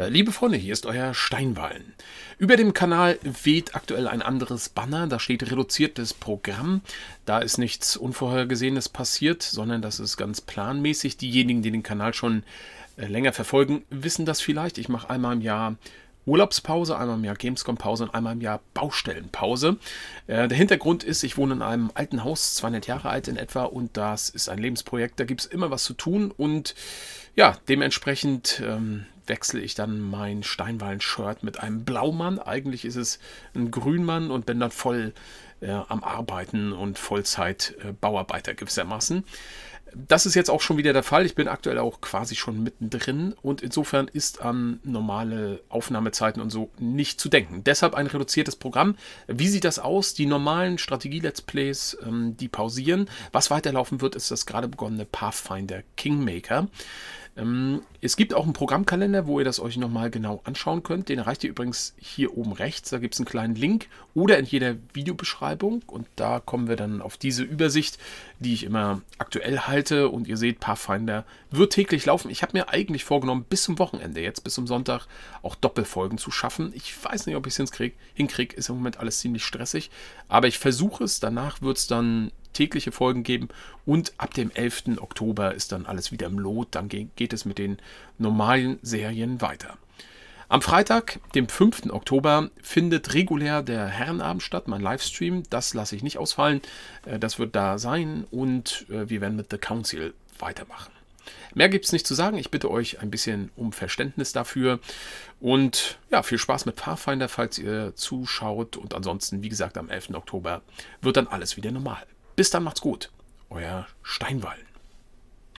Äh, liebe Freunde, hier ist euer Steinwallen. Über dem Kanal weht aktuell ein anderes Banner, da steht reduziertes Programm. Da ist nichts Unvorhergesehenes passiert, sondern das ist ganz planmäßig. Diejenigen, die den Kanal schon äh, länger verfolgen, wissen das vielleicht. Ich mache einmal im Jahr Urlaubspause, einmal im Jahr Gamescom-Pause und einmal im Jahr Baustellenpause. Äh, der Hintergrund ist, ich wohne in einem alten Haus, 200 Jahre alt in etwa, und das ist ein Lebensprojekt. Da gibt es immer was zu tun und ja, dementsprechend ähm, wechsle ich dann mein Steinwallen-Shirt mit einem Blaumann. Eigentlich ist es ein Grünmann und bin dann voll äh, am Arbeiten und Vollzeit-Bauarbeiter äh, gewissermaßen. Das ist jetzt auch schon wieder der Fall. Ich bin aktuell auch quasi schon mittendrin und insofern ist an normale Aufnahmezeiten und so nicht zu denken. Deshalb ein reduziertes Programm. Wie sieht das aus? Die normalen Strategie-Let's Plays, ähm, die pausieren. Was weiterlaufen wird, ist das gerade begonnene Pathfinder Kingmaker. Ähm, es gibt auch einen Programmkalender, wo ihr das euch nochmal genau anschauen könnt. Den erreicht ihr übrigens hier oben rechts. Da gibt es einen kleinen Link oder in jeder Videobeschreibung. Und da kommen wir dann auf diese Übersicht, die ich immer aktuell halte. Und ihr seht, Pathfinder wird täglich laufen. Ich habe mir eigentlich vorgenommen, bis zum Wochenende, jetzt bis zum Sonntag, auch Doppelfolgen zu schaffen. Ich weiß nicht, ob ich es hinkriege. Ist im Moment alles ziemlich stressig. Aber ich versuche es. Danach wird es dann tägliche Folgen geben und ab dem 11. Oktober ist dann alles wieder im Lot. Dann geht es mit den normalen Serien weiter. Am Freitag, dem 5. Oktober, findet regulär der Herrenabend statt, mein Livestream. Das lasse ich nicht ausfallen. Äh, das wird da sein und äh, wir werden mit The Council weitermachen. Mehr gibt es nicht zu sagen. Ich bitte euch ein bisschen um Verständnis dafür. Und ja, viel Spaß mit Pathfinder, falls ihr zuschaut. Und ansonsten, wie gesagt, am 11. Oktober wird dann alles wieder normal. Bis dann macht's gut. Euer Steinwall.